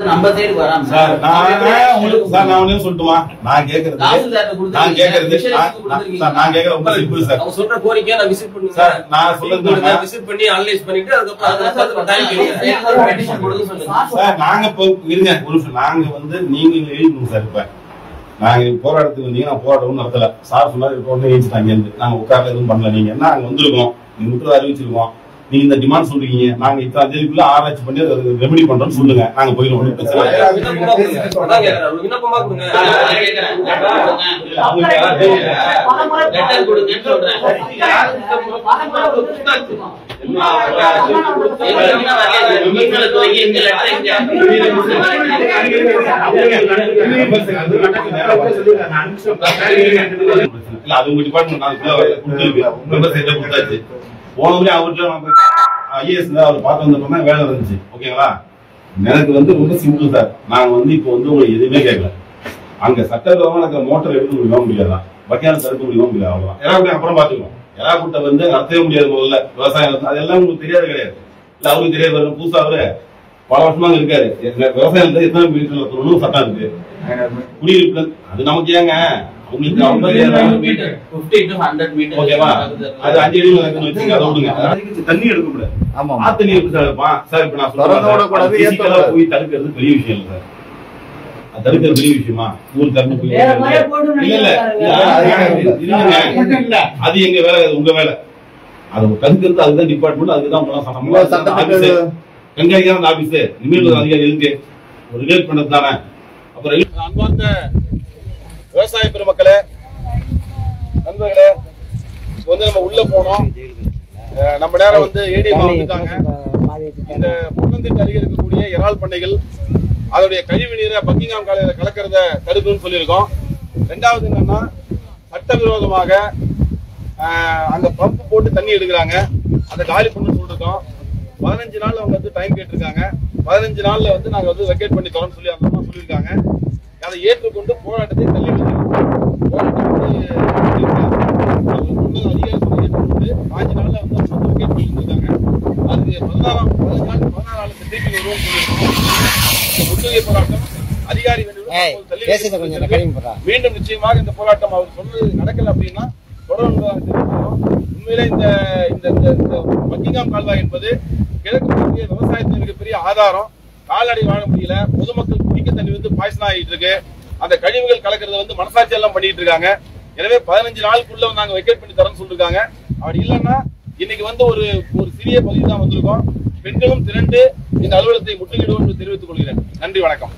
நம்ம சைடு வராம சார் நான் உங்களுக்கு சார் நான் ஒண்ணே சொல்லட்டுமா நான் கேக்குறது. நான் கேக்குறது. நான்- கொடுத்துருக்கீங்க. சார், நான் கேக்குறது ரொம்ப சிம்பிள் சார். அவங்க சொல்ற கோரிக்கையை நான் விசிட் பண்ணுங்க சார், நான் சொல்றது விசிட் பண்ணி அனலைஸ் பண்ணிட்டு அதுக்கப்புறம் டைம் சொல்லுங்க. சார் நாங்க இப்போ இருங்க ஒரு நாங்க வந்து நீங்க எழுதணும் சார் இப்ப. நாங்க போராட்டத்துக்கு வந்தீங்க நான் போராட்டமும் நடத்தல. சார் சொன்னாரு இப்போ ஒண்ணு எழுதிட்டாங்க. நாங்க உட்கார்ல எதுவும் பண்ணல. நீங்க என்ன நாங்க வந்திருக்கோம். நீங்க விட்டு அறிவிச்சிருக்கோம். நீங்க இந்த டிமாண்ட் சொல்றீங்க நாங்க இத்தனை தேதிக்குள்ள ஆராய்ச்சி பண்ணி அதை ரெமெடி பண்றோம்னு சொல்லுங்க. நாங்க போயிடுவோம் அது உங்க டிபார்ட்மெண்ட் கொடுத்தாச்சு. போன முறை அவர்கிட்ட IAS ல அவர் பார்த்து வந்தப்ப தான் வேலை இருந்துச்சு. ஓகேங்களா? எனக்கு வந்து ரொம்ப சிம்பிள் சார். நாங்க வந்து இப்போ வந்து உங்களுக்கு எதுவுமே கேட்கல. அங்க சட்டவிரோதமா எனக்கு மோட்டர் எடுக்க முடியுமா முடியாதா? வக்கையான தடுக்க முடியுமா முடியாது? அவ்வளவுதான். எறாக்குட்டை அப்புறம் பாத்துக்கலாம் எறாக்குட்டை வந்து நடத்தவே முடியாது முதல்ல. விவசாயம் அதெல்லாம் உங்களுக்கு தெரியாது கிடையாது. இல்ல அவருக்கு தெரியாது. பாருங்க, புதுசா அவரு பல வருஷமா அங்க இருக்காரு. விவசாயத்துல எத்தனை மீட்டர்ல சொல்லணும் சட்டம் இருக்கு. குடியிருப்புல அது நமக்கு ஏங்க? உங்களுக்கு. மீட்டர் 50 to 100 மீட்டர் ஓகேவா அது அஞ்சு அடி நடக்குன்னு வச்சுங்க அதை விடுங்க. அதுக்கு தண்ணி எடுக்க கூடாது ஆமா. ஆத்து எப்படி சார் இப்ப நான் சொல்றேன். போய் தடுக்கிறது பெரிய விஷயம் இல்ல சார். தடுக்கிறது பெரிய விஷயமா? ஊர் போய் இல்ல இல்ல. அது எங்க வேலை அது உங்க வேலை. அது தடுக்கிறது அதுதான் டிபார்ட்மெண்ட் அதுக்கு தான் உங்க சட்டம் சட்டத்துக்கு கண்காணிக்க அந்த ஆபீஸ். இனிமேல் அதிகாரி ஒரு ரிலேட் பண்ணது தானே அப்புறம் அன்பார்ந்த விவசாய பெருமக்களே நண்பர்களே இப்போ வந்து நம்ம உள்ள போனோம். நம்ம நேரம் வந்து ஏடிஎம் வந்துட்டாங்க இந்த பொன்னந்திட்டு அருகே இருக்கக்கூடிய இறால் பண்ணைகள் அதோடைய கழிவு நீரை பக்கிங்காம் காலையில கலக்கிறத தடுக்கணும்னு சொல்லியிருக்கோம். ரெண்டாவது என்னன்னா சட்டவிரோதமாக அங்க பம்ப் போட்டு தண்ணி எடுக்கிறாங்க. அதை காலி பண்ண சொல்லிருக்கோம் பதினஞ்சு நாள் அவங்க வந்து டைம் கேட்டிருக்காங்க. பதினஞ்சு நாள்ல வந்து நாங்க வந்து வெக்கேட் பண்ணி தரோம்னு சொல்லி அந்த சொல்லியிருக்காங்க. அதை ஏற்றுக்கொண்டு போராட்டத்தை தள்ளி பாஞ்சு நாள்ல வந்து வெக்கேட் அதுக்கு பதினாறாம் பதினஞ்சு நாள் பதினாறு நாளுக்கு திருப்பி முற்றுகை போராட்டம் அதிகாரி. மீண்டும் நிச்சயமாக இந்த போராட்டம் அவர் சொன்னது நடக்கல அப்படின்னா தொடர்ந்து உண்மையிலே இந்த இந்த இந்த- இந்த பக்கிங்காம் கால்வாய் என்பது கிழக்கு பகுதிய விவசாயத்தின் மிகப்பெரிய ஆதாரம். கால்நடை வாழ முடியல பொதுமக்கள் குடிக்க தண்ணி வந்து பாய்சன் ஆகிட்டு இருக்கு. அந்த கழிவுகள் கலக்கிறத வந்து மனசாட்சி எல்லாம் பண்ணிட்டு இருக்காங்க. எனவே பதினஞ்சு நாளுக்குள்ள நாங்க வெக்கேட் பண்ணி தரோம்னு சொல்லிருக்காங்க. அப்படி இல்லைன்னா இன்னைக்கு வந்து ஒரு ஒரு சிறிய பகுதி தான் வந்திருக்கோம். பெண்களும் திரண்டு இந்த அலுவலகத்தை முற்றுகையிடுவோம் என்று தெரிவித்துக் கொள்கிறேன். நன்றி வணக்கம்.